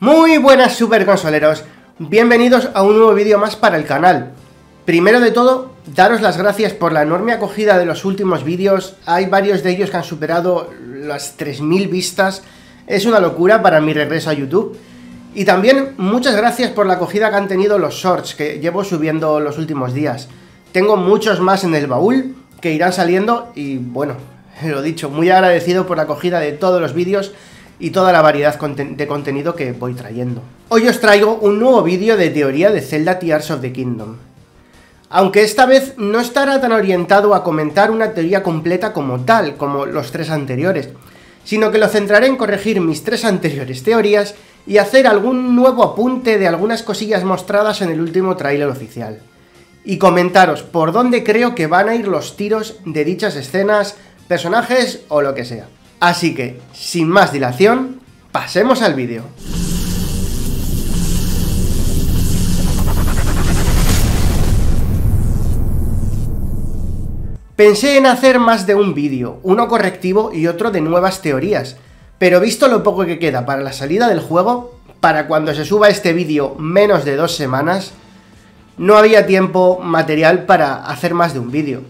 Muy buenas super consoleros, bienvenidos a un nuevo vídeo más para el canal. Primero de todo, daros las gracias por la enorme acogida de los últimos vídeos, hay varios de ellos que han superado las 3000 vistas, es una locura para mi regreso a YouTube. Y también muchas gracias por la acogida que han tenido los shorts que llevo subiendo los últimos días. Tengo muchos más en el baúl que irán saliendo y bueno, lo dicho, muy agradecido por la acogida de todos los vídeos y toda la variedad de contenido que voy trayendo. Hoy os traigo un nuevo vídeo de teoría de Zelda Tears of the Kingdom. Aunque esta vez no estará tan orientado a comentar una teoría completa como tal, como los tres anteriores, sino que lo centraré en corregir mis tres anteriores teorías y hacer algún nuevo apunte de algunas cosillas mostradas en el último tráiler oficial. Y comentaros por dónde creo que van a ir los tiros de dichas escenas, personajes o lo que sea. Así que, sin más dilación, pasemos al vídeo. Pensé en hacer más de un vídeo, uno correctivo y otro de nuevas teorías, pero visto lo poco que queda para la salida del juego, para cuando se suba este vídeo menos de dos semanas, no había tiempo material para hacer más de un vídeo.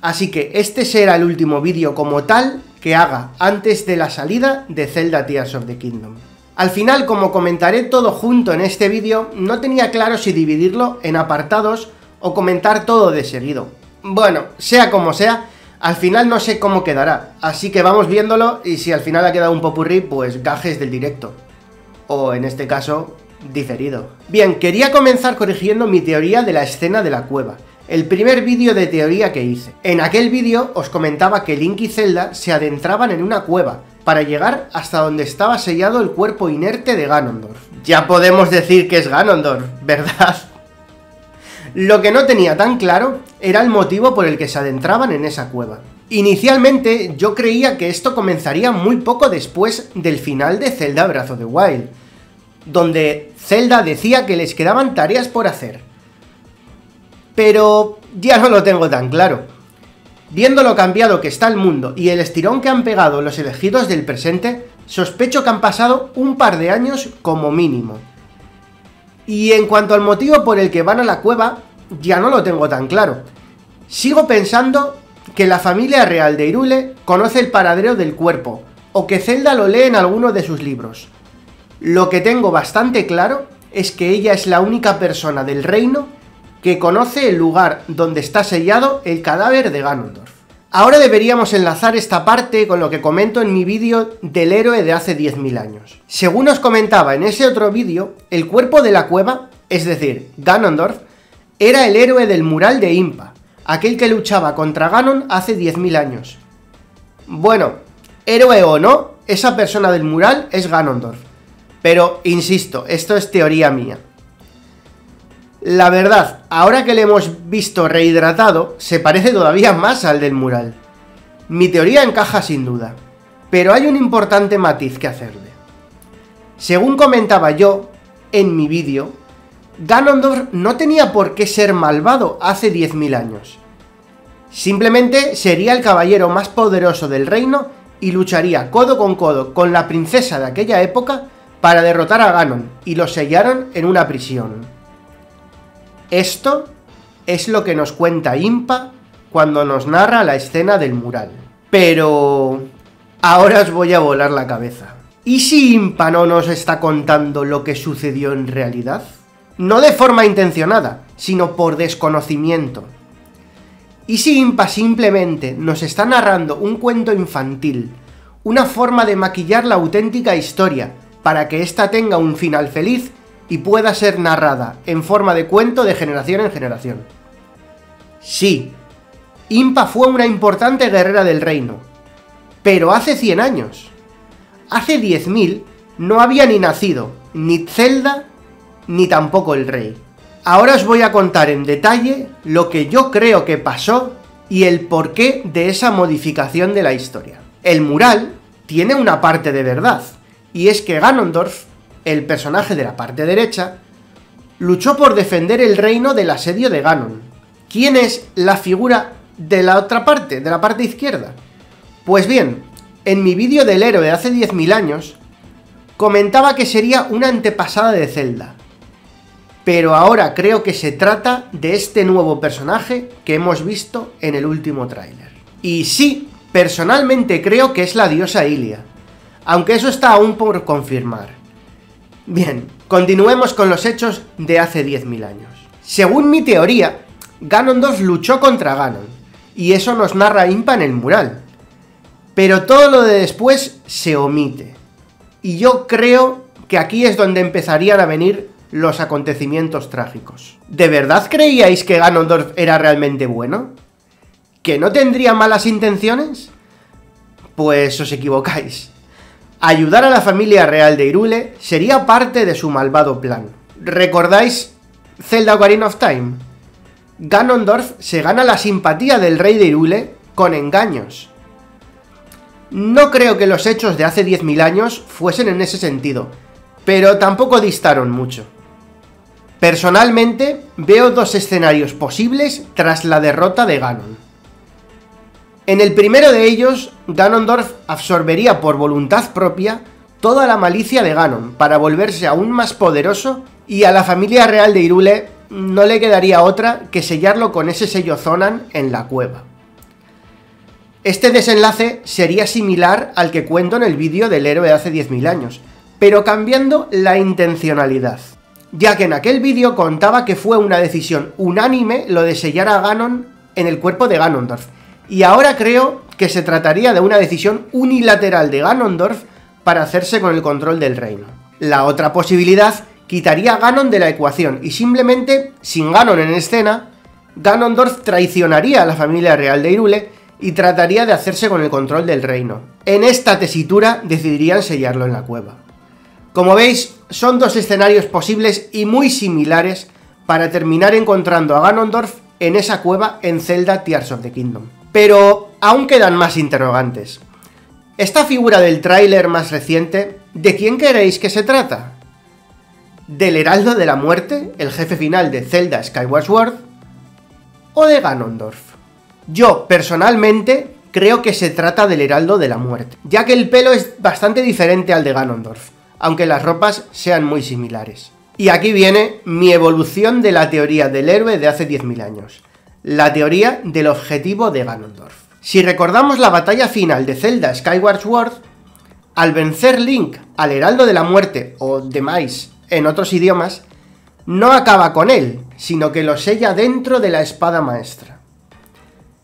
Así que este será el último vídeo como tal que haga antes de la salida de Zelda Tears of the Kingdom. Al final, como comentaré todo junto en este vídeo, no tenía claro si dividirlo en apartados o comentar todo de seguido. Bueno, sea como sea, al final no sé cómo quedará, así que vamos viéndolo y si al final ha quedado un popurrí, pues gajes del directo. O en este caso, diferido. Bien, quería comenzar corrigiendo mi teoría de la escena de la cueva el primer vídeo de teoría que hice. En aquel vídeo os comentaba que Link y Zelda se adentraban en una cueva para llegar hasta donde estaba sellado el cuerpo inerte de Ganondorf. Ya podemos decir que es Ganondorf, ¿verdad? Lo que no tenía tan claro era el motivo por el que se adentraban en esa cueva. Inicialmente yo creía que esto comenzaría muy poco después del final de Zelda Brazo de Wild, donde Zelda decía que les quedaban tareas por hacer, pero ya no lo tengo tan claro. Viendo lo cambiado que está el mundo y el estirón que han pegado los elegidos del presente, sospecho que han pasado un par de años como mínimo. Y en cuanto al motivo por el que van a la cueva, ya no lo tengo tan claro. Sigo pensando que la familia real de Irule conoce el paradero del cuerpo, o que Zelda lo lee en alguno de sus libros. Lo que tengo bastante claro es que ella es la única persona del reino que conoce el lugar donde está sellado el cadáver de Ganondorf. Ahora deberíamos enlazar esta parte con lo que comento en mi vídeo del héroe de hace 10.000 años. Según os comentaba en ese otro vídeo, el cuerpo de la cueva, es decir, Ganondorf, era el héroe del mural de Impa, aquel que luchaba contra Ganon hace 10.000 años. Bueno, héroe o no, esa persona del mural es Ganondorf. Pero, insisto, esto es teoría mía. La verdad, ahora que le hemos visto rehidratado, se parece todavía más al del mural. Mi teoría encaja sin duda, pero hay un importante matiz que hacerle. Según comentaba yo en mi vídeo, Ganondorf no tenía por qué ser malvado hace 10.000 años. Simplemente sería el caballero más poderoso del reino y lucharía codo con codo con la princesa de aquella época para derrotar a Ganon y lo sellaron en una prisión. Esto es lo que nos cuenta Impa cuando nos narra la escena del mural. Pero... Ahora os voy a volar la cabeza. ¿Y si Impa no nos está contando lo que sucedió en realidad? No de forma intencionada, sino por desconocimiento. ¿Y si Impa simplemente nos está narrando un cuento infantil, una forma de maquillar la auténtica historia para que ésta tenga un final feliz y pueda ser narrada en forma de cuento de generación en generación. Sí, Impa fue una importante guerrera del reino, pero hace 100 años. Hace 10.000 no había ni nacido ni Zelda ni tampoco el rey. Ahora os voy a contar en detalle lo que yo creo que pasó y el porqué de esa modificación de la historia. El mural tiene una parte de verdad, y es que Ganondorf el personaje de la parte derecha, luchó por defender el reino del asedio de Ganon. ¿Quién es la figura de la otra parte, de la parte izquierda? Pues bien, en mi vídeo del héroe de hace 10.000 años, comentaba que sería una antepasada de Zelda. Pero ahora creo que se trata de este nuevo personaje que hemos visto en el último tráiler. Y sí, personalmente creo que es la diosa Ilia, aunque eso está aún por confirmar. Bien, continuemos con los hechos de hace 10.000 años. Según mi teoría, Ganondorf luchó contra Ganon, y eso nos narra Impa en el mural. Pero todo lo de después se omite. Y yo creo que aquí es donde empezarían a venir los acontecimientos trágicos. ¿De verdad creíais que Ganondorf era realmente bueno? ¿Que no tendría malas intenciones? Pues os equivocáis. Ayudar a la familia real de Irule sería parte de su malvado plan. ¿Recordáis Zelda Ocarina of Time? Ganondorf se gana la simpatía del rey de Irule con engaños. No creo que los hechos de hace 10.000 años fuesen en ese sentido, pero tampoco distaron mucho. Personalmente, veo dos escenarios posibles tras la derrota de Ganon. En el primero de ellos, Ganondorf absorbería por voluntad propia toda la malicia de Ganon para volverse aún más poderoso y a la familia real de Irule no le quedaría otra que sellarlo con ese sello Zonan en la cueva. Este desenlace sería similar al que cuento en el vídeo del héroe de hace 10.000 años, pero cambiando la intencionalidad, ya que en aquel vídeo contaba que fue una decisión unánime lo de sellar a Ganon en el cuerpo de Ganondorf, y ahora creo que se trataría de una decisión unilateral de Ganondorf para hacerse con el control del reino. La otra posibilidad quitaría a Ganon de la ecuación y simplemente, sin Ganon en escena, Ganondorf traicionaría a la familia real de Irule y trataría de hacerse con el control del reino. En esta tesitura decidirían sellarlo en la cueva. Como veis, son dos escenarios posibles y muy similares para terminar encontrando a Ganondorf en esa cueva en Zelda Tears of the Kingdom. Pero aún quedan más interrogantes. Esta figura del tráiler más reciente, ¿de quién creéis que se trata? ¿Del Heraldo de la Muerte, el jefe final de Zelda Skyward Sword? ¿O de Ganondorf? Yo, personalmente, creo que se trata del Heraldo de la Muerte, ya que el pelo es bastante diferente al de Ganondorf, aunque las ropas sean muy similares. Y aquí viene mi evolución de la teoría del héroe de hace 10.000 años la teoría del objetivo de Ganondorf. Si recordamos la batalla final de Zelda Skyward Sword, al vencer Link al Heraldo de la Muerte, o demais en otros idiomas, no acaba con él, sino que lo sella dentro de la espada maestra.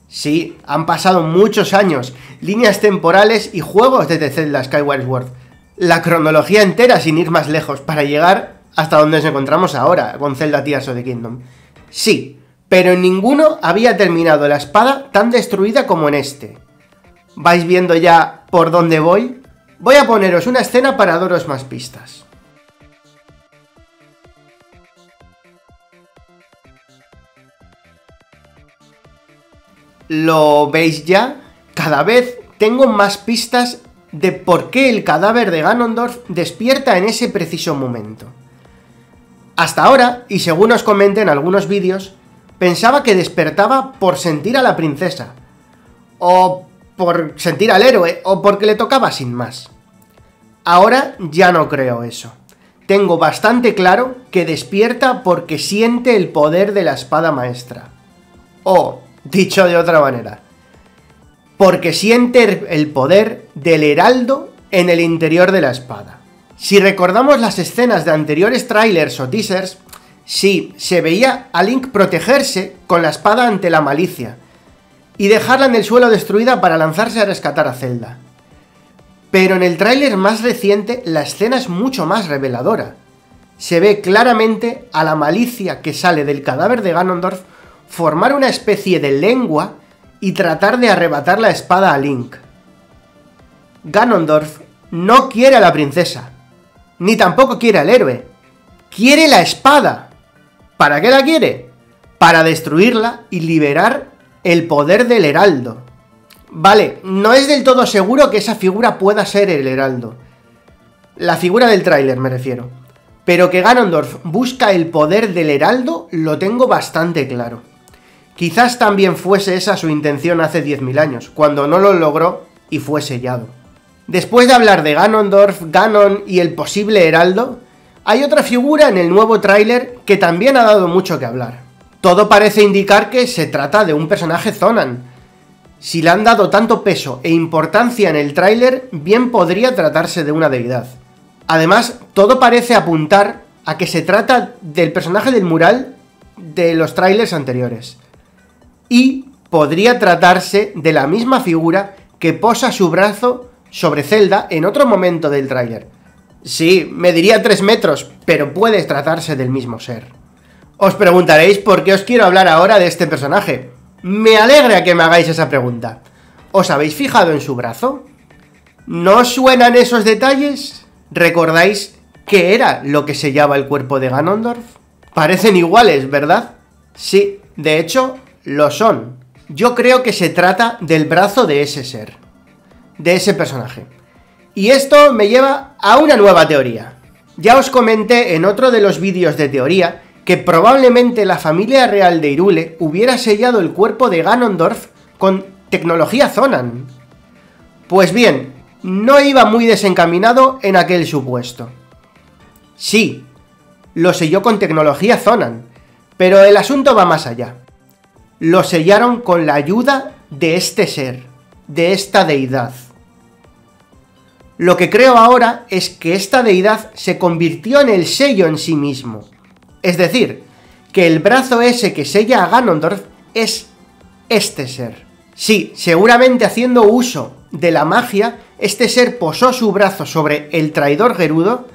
Sí, han pasado muchos años, líneas temporales y juegos desde Zelda Skyward Sword. La cronología entera sin ir más lejos para llegar hasta donde nos encontramos ahora, con Zelda Tears of the Kingdom. Sí, pero en ninguno había terminado la espada tan destruida como en este. ¿Vais viendo ya por dónde voy? Voy a poneros una escena para daros más pistas. ¿Lo veis ya? Cada vez tengo más pistas de por qué el cadáver de Ganondorf despierta en ese preciso momento. Hasta ahora, y según os comenté en algunos vídeos, pensaba que despertaba por sentir a la princesa, o por sentir al héroe, o porque le tocaba sin más. Ahora ya no creo eso. Tengo bastante claro que despierta porque siente el poder de la espada maestra. O, dicho de otra manera, porque siente el poder del heraldo en el interior de la espada. Si recordamos las escenas de anteriores trailers o teasers, Sí, se veía a Link protegerse con la espada ante la malicia y dejarla en el suelo destruida para lanzarse a rescatar a Zelda. Pero en el tráiler más reciente la escena es mucho más reveladora. Se ve claramente a la malicia que sale del cadáver de Ganondorf formar una especie de lengua y tratar de arrebatar la espada a Link. Ganondorf no quiere a la princesa, ni tampoco quiere al héroe, quiere la espada. ¿Para qué la quiere? Para destruirla y liberar el poder del heraldo. Vale, no es del todo seguro que esa figura pueda ser el heraldo. La figura del tráiler me refiero. Pero que Ganondorf busca el poder del heraldo lo tengo bastante claro. Quizás también fuese esa su intención hace 10.000 años, cuando no lo logró y fue sellado. Después de hablar de Ganondorf, Ganon y el posible Heraldo, hay otra figura en el nuevo tráiler que también ha dado mucho que hablar. Todo parece indicar que se trata de un personaje Zonan. Si le han dado tanto peso e importancia en el tráiler, bien podría tratarse de una deidad. Además, todo parece apuntar a que se trata del personaje del mural de los trailers anteriores. Y podría tratarse de la misma figura que posa su brazo sobre Zelda en otro momento del tráiler. Sí, me diría 3 metros, pero puede tratarse del mismo ser. Os preguntaréis por qué os quiero hablar ahora de este personaje. Me alegra que me hagáis esa pregunta. ¿Os habéis fijado en su brazo? ¿No suenan esos detalles? ¿Recordáis qué era lo que sellaba el cuerpo de Ganondorf? Parecen iguales, ¿verdad? Sí, de hecho, lo son. Yo creo que se trata del brazo de ese ser, de ese personaje. Y esto me lleva a una nueva teoría. Ya os comenté en otro de los vídeos de teoría que probablemente la familia real de Irule hubiera sellado el cuerpo de Ganondorf con tecnología Zonan. Pues bien, no iba muy desencaminado en aquel supuesto. Sí, lo selló con tecnología Zonan, pero el asunto va más allá. Lo sellaron con la ayuda de este ser, de esta deidad. Lo que creo ahora es que esta deidad se convirtió en el sello en sí mismo. Es decir, que el brazo ese que sella a Ganondorf es este ser. Sí, seguramente haciendo uso de la magia, este ser posó su brazo sobre el traidor Gerudo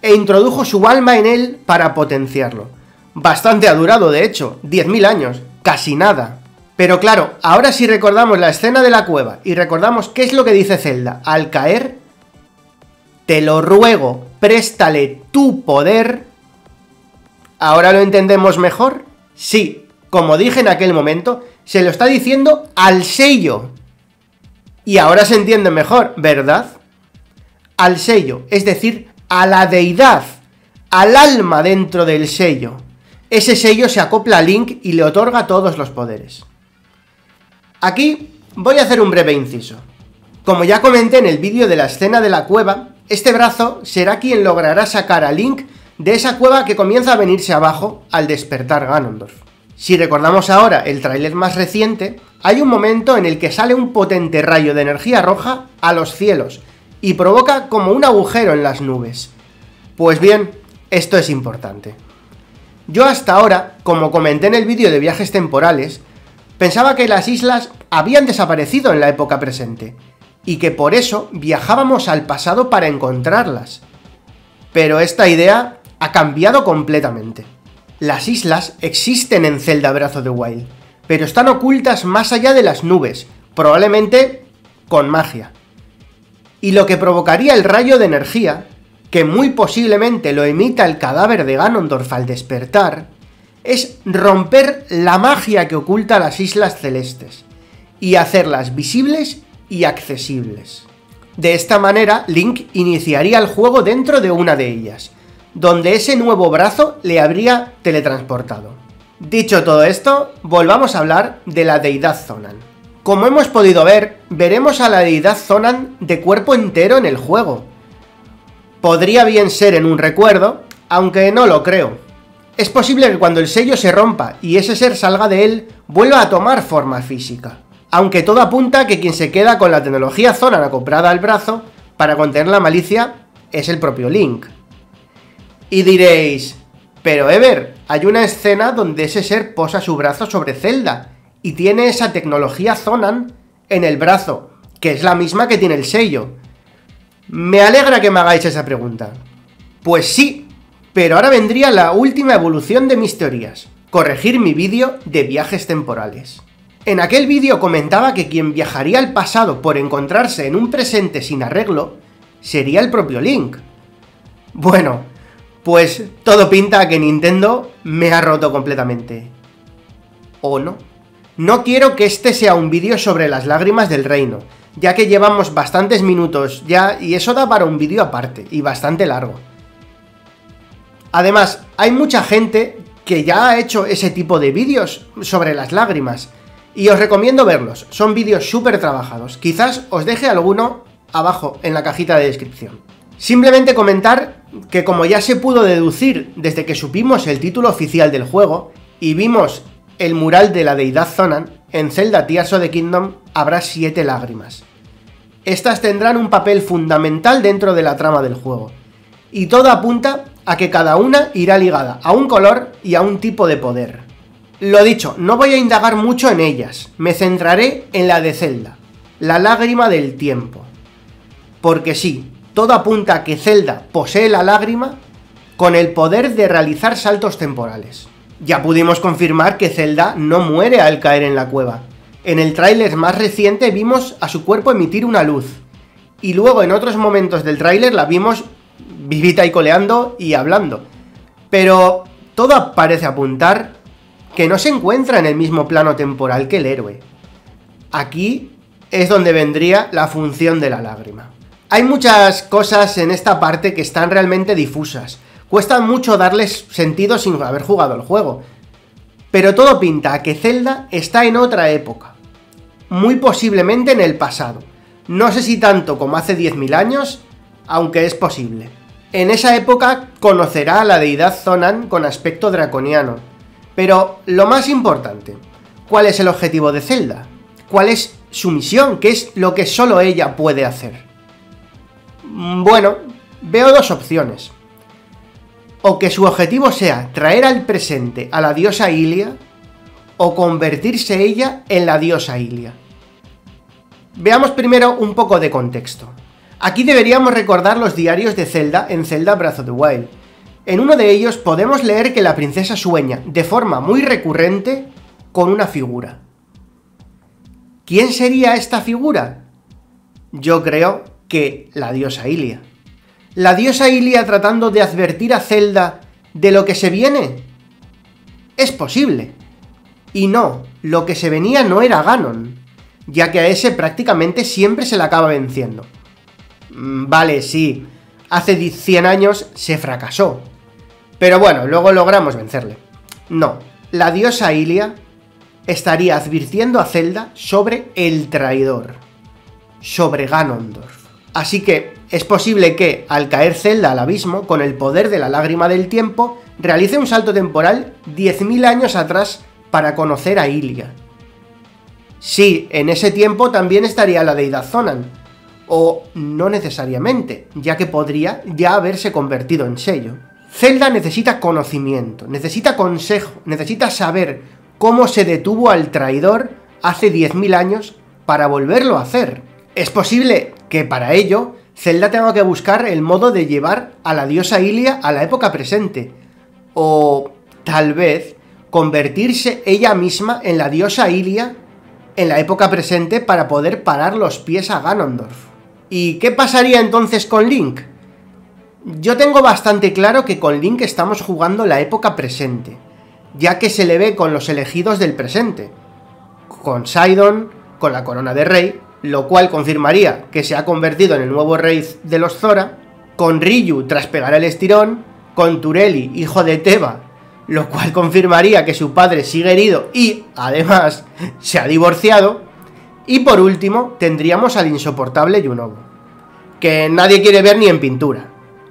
e introdujo su alma en él para potenciarlo. Bastante ha durado, de hecho, 10.000 años, casi nada. Pero claro, ahora si recordamos la escena de la cueva y recordamos qué es lo que dice Zelda al caer, te lo ruego, préstale tu poder. ¿Ahora lo entendemos mejor? Sí, como dije en aquel momento, se lo está diciendo al sello. Y ahora se entiende mejor, ¿verdad? Al sello, es decir, a la deidad, al alma dentro del sello. Ese sello se acopla a Link y le otorga todos los poderes. Aquí voy a hacer un breve inciso. Como ya comenté en el vídeo de la escena de la cueva, este brazo será quien logrará sacar a Link de esa cueva que comienza a venirse abajo al despertar Ganondorf. Si recordamos ahora el tráiler más reciente, hay un momento en el que sale un potente rayo de energía roja a los cielos y provoca como un agujero en las nubes. Pues bien, esto es importante. Yo hasta ahora, como comenté en el vídeo de viajes temporales, pensaba que las islas habían desaparecido en la época presente, y que por eso viajábamos al pasado para encontrarlas. Pero esta idea ha cambiado completamente. Las islas existen en Zelda Brazo de Wild, pero están ocultas más allá de las nubes, probablemente con magia y lo que provocaría el rayo de energía, que muy posiblemente lo emita el cadáver de Ganondorf al despertar, es romper la magia que oculta las islas celestes y hacerlas visibles y accesibles. De esta manera, Link iniciaría el juego dentro de una de ellas, donde ese nuevo brazo le habría teletransportado. Dicho todo esto, volvamos a hablar de la deidad Zonan. Como hemos podido ver, veremos a la deidad Zonan de cuerpo entero en el juego. Podría bien ser en un recuerdo, aunque no lo creo. Es posible que cuando el sello se rompa y ese ser salga de él, vuelva a tomar forma física. Aunque todo apunta que quien se queda con la tecnología Zonan acoplada al brazo para contener la malicia es el propio Link. Y diréis, pero Ever, hay una escena donde ese ser posa su brazo sobre Zelda y tiene esa tecnología Zonan en el brazo, que es la misma que tiene el sello. Me alegra que me hagáis esa pregunta. Pues sí, pero ahora vendría la última evolución de mis teorías, corregir mi vídeo de viajes temporales. En aquel vídeo comentaba que quien viajaría al pasado por encontrarse en un presente sin arreglo sería el propio Link. Bueno, pues todo pinta que Nintendo me ha roto completamente. ¿O no? No quiero que este sea un vídeo sobre las lágrimas del reino, ya que llevamos bastantes minutos ya y eso da para un vídeo aparte, y bastante largo. Además, hay mucha gente que ya ha hecho ese tipo de vídeos sobre las lágrimas, y os recomiendo verlos, son vídeos súper trabajados. Quizás os deje alguno abajo en la cajita de descripción. Simplemente comentar que como ya se pudo deducir desde que supimos el título oficial del juego y vimos el mural de la deidad Zonan, en Zelda Tears of the Kingdom habrá siete lágrimas. Estas tendrán un papel fundamental dentro de la trama del juego, y todo apunta a que cada una irá ligada a un color y a un tipo de poder. Lo dicho, no voy a indagar mucho en ellas, me centraré en la de Zelda, la lágrima del tiempo. Porque sí, todo apunta a que Zelda posee la lágrima con el poder de realizar saltos temporales. Ya pudimos confirmar que Zelda no muere al caer en la cueva. En el tráiler más reciente vimos a su cuerpo emitir una luz. Y luego en otros momentos del tráiler la vimos vivita y coleando y hablando. Pero todo parece apuntar que no se encuentra en el mismo plano temporal que el héroe. Aquí es donde vendría la función de la lágrima. Hay muchas cosas en esta parte que están realmente difusas. Cuesta mucho darles sentido sin haber jugado el juego. Pero todo pinta a que Zelda está en otra época. Muy posiblemente en el pasado. No sé si tanto como hace 10.000 años, aunque es posible. En esa época conocerá a la deidad Zonan con aspecto draconiano. Pero lo más importante, ¿cuál es el objetivo de Zelda? ¿Cuál es su misión? ¿Qué es lo que solo ella puede hacer? Mm, bueno, veo dos opciones. O que su objetivo sea traer al presente a la diosa Ilia, o convertirse ella en la diosa Ilia. Veamos primero un poco de contexto. Aquí deberíamos recordar los diarios de Zelda en Zelda Breath of the Wild. En uno de ellos podemos leer que la princesa sueña, de forma muy recurrente, con una figura. ¿Quién sería esta figura? Yo creo que la diosa Ilia. ¿La diosa Ilia tratando de advertir a Zelda de lo que se viene? Es posible. Y no, lo que se venía no era Ganon, ya que a ese prácticamente siempre se le acaba venciendo. Mm, vale, sí, hace 100 años se fracasó. Pero bueno, luego logramos vencerle. No, la diosa Ilia estaría advirtiendo a Zelda sobre el traidor, sobre Ganondorf. Así que es posible que, al caer Zelda al abismo, con el poder de la lágrima del tiempo, realice un salto temporal 10.000 años atrás para conocer a Ilia. Sí, en ese tiempo también estaría la deidad Zonan, o no necesariamente, ya que podría ya haberse convertido en sello. Zelda necesita conocimiento, necesita consejo, necesita saber cómo se detuvo al traidor hace 10.000 años para volverlo a hacer. Es posible que para ello Zelda tenga que buscar el modo de llevar a la diosa Ilia a la época presente, o tal vez convertirse ella misma en la diosa Ilia en la época presente para poder parar los pies a Ganondorf. ¿Y qué pasaría entonces con Link? Yo tengo bastante claro que con Link estamos jugando la época presente, ya que se le ve con los elegidos del presente, con Sidon, con la corona de rey, lo cual confirmaría que se ha convertido en el nuevo rey de los Zora, con Ryu tras pegar el estirón, con Tureli, hijo de Teba, lo cual confirmaría que su padre sigue herido y, además, se ha divorciado, y por último, tendríamos al insoportable Yunobo, que nadie quiere ver ni en pintura.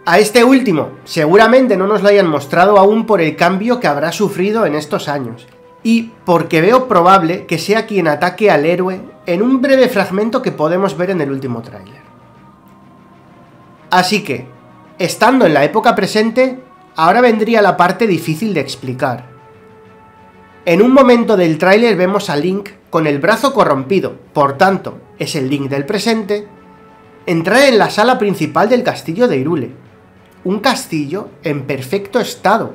A este último, seguramente no nos lo hayan mostrado aún por el cambio que habrá sufrido en estos años, y porque veo probable que sea quien ataque al héroe en un breve fragmento que podemos ver en el último tráiler. Así que, estando en la época presente, ahora vendría la parte difícil de explicar. En un momento del tráiler vemos a Link con el brazo corrompido, por tanto, es el Link del presente, entrar en la sala principal del castillo de Irule. Un castillo en perfecto estado,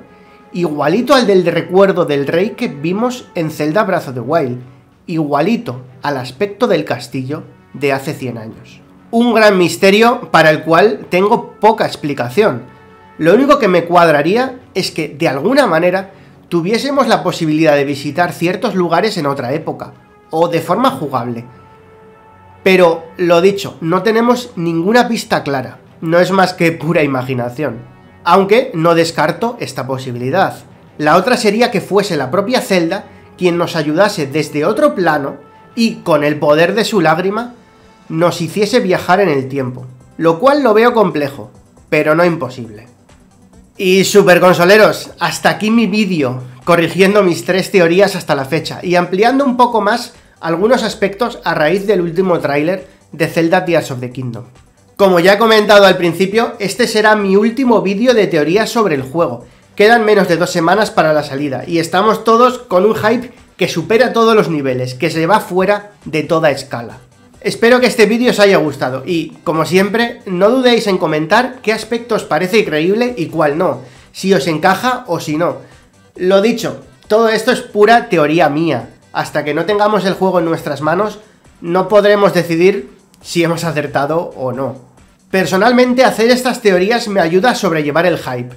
igualito al del recuerdo del rey que vimos en Zelda Brazo de Wild, igualito al aspecto del castillo de hace 100 años. Un gran misterio para el cual tengo poca explicación. Lo único que me cuadraría es que, de alguna manera, tuviésemos la posibilidad de visitar ciertos lugares en otra época, o de forma jugable. Pero, lo dicho, no tenemos ninguna pista clara, no es más que pura imaginación. Aunque no descarto esta posibilidad. La otra sería que fuese la propia Zelda quien nos ayudase desde otro plano y con el poder de su lágrima nos hiciese viajar en el tiempo, lo cual lo veo complejo, pero no imposible. Y super consoleros, hasta aquí mi vídeo, corrigiendo mis tres teorías hasta la fecha y ampliando un poco más algunos aspectos a raíz del último tráiler de Zelda Tears of the Kingdom. Como ya he comentado al principio, este será mi último vídeo de teoría sobre el juego. Quedan menos de dos semanas para la salida y estamos todos con un hype que supera todos los niveles, que se va fuera de toda escala. Espero que este vídeo os haya gustado y, como siempre, no dudéis en comentar qué aspecto os parece creíble y cuál no, si os encaja o si no. Lo dicho, todo esto es pura teoría mía. Hasta que no tengamos el juego en nuestras manos, no podremos decidir si hemos acertado o no. Personalmente hacer estas teorías me ayuda a sobrellevar el hype.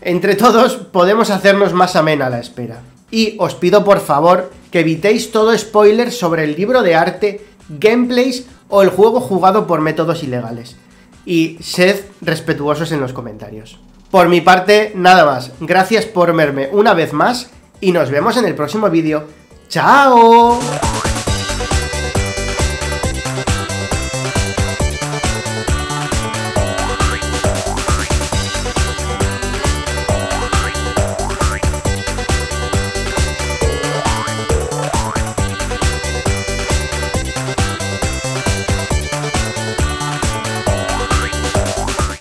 Entre todos podemos hacernos más amena la espera. Y os pido por favor que evitéis todo spoiler sobre el libro de arte, gameplays o el juego jugado por métodos ilegales. Y sed respetuosos en los comentarios. Por mi parte, nada más. Gracias por verme una vez más y nos vemos en el próximo vídeo. ¡Chao!